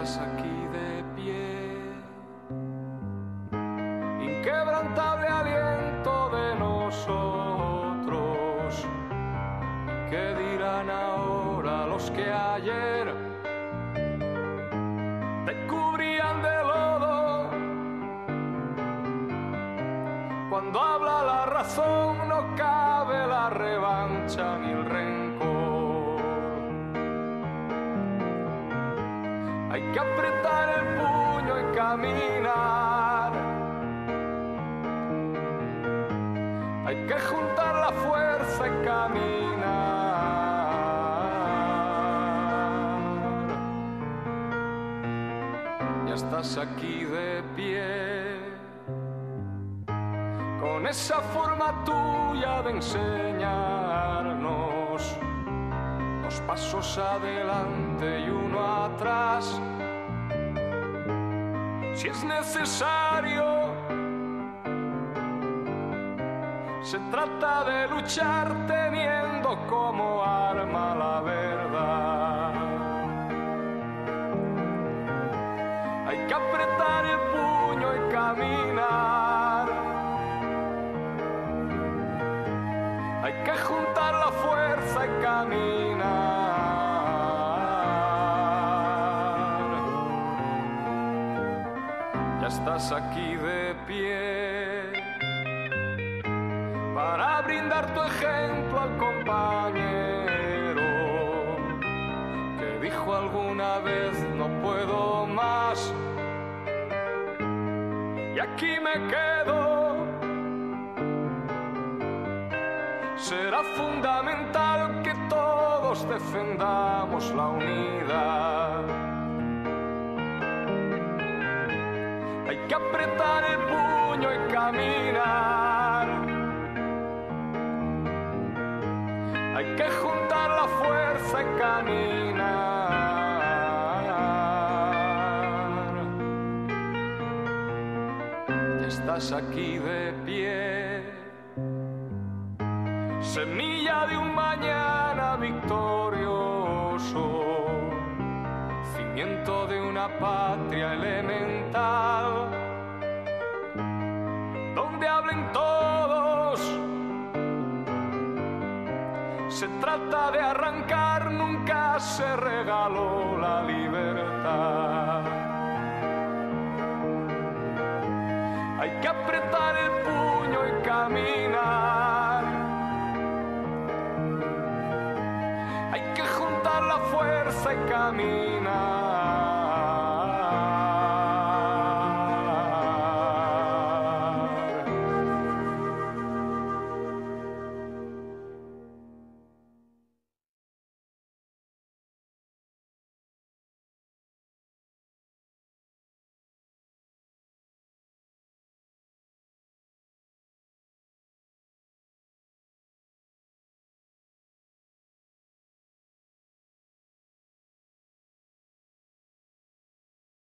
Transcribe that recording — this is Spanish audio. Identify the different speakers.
Speaker 1: aquí de pie. Inquebrantable aliento de nosotros. ¿Qué dirán ahora los que ayer te cubrían de lodo? Cuando habla la razón no cabe la revancha ni el rencor Hay que apretar el puño y caminar. Hay que juntar la fuerza y caminar. Ya estás aquí de pie con esa forma tuya de enseñarnos dos pasos adelante y uno atrás. Si es necesario, se trata de luchar teniendo como arma la verdad. Hay que apretar el puño y caminar. Hay que juntar la fuerza y caminar. Estás aquí de pie para brindar tu ejemplo al compañero que dijo alguna vez no puedo más. Y aquí me quedo será fundamental que todos defendamos la unidad. Hay que apretar el puño y caminar. Hay que juntar la fuerza y caminar. Estás aquí de pie semilla de un mañana victorioso, cimiento de una patria elemental, Se trata de arrancar, nunca se regaló la libertad. Hay que apretar el puño y caminar. Hay que juntar la fuerza y caminar.